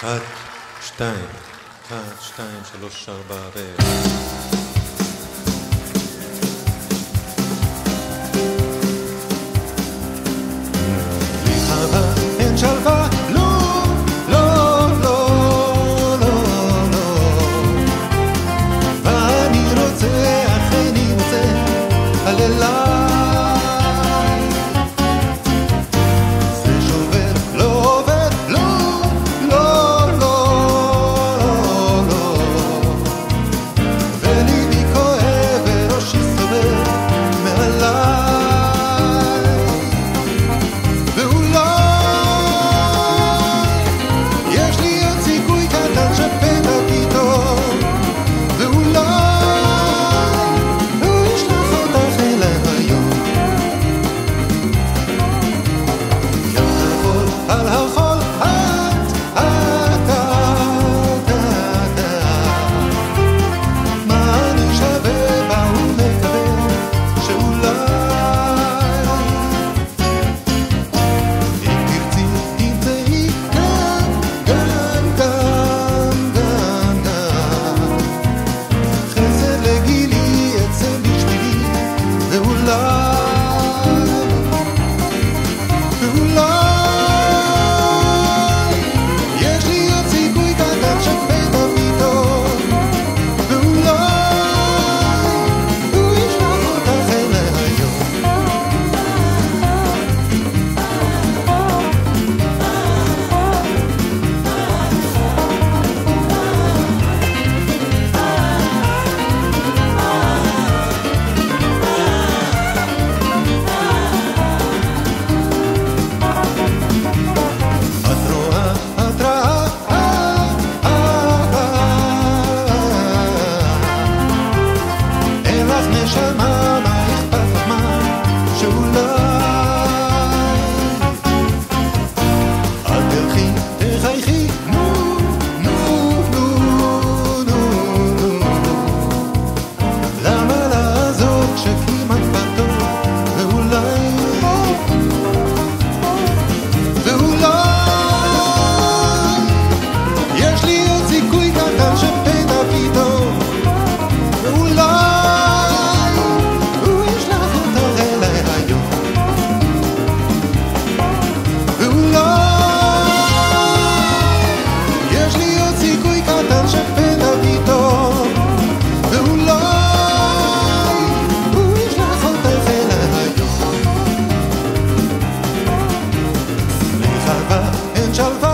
אחת, שתיים, אחת, שתיים, שלוש, ארבע, ו... love 什么？çalta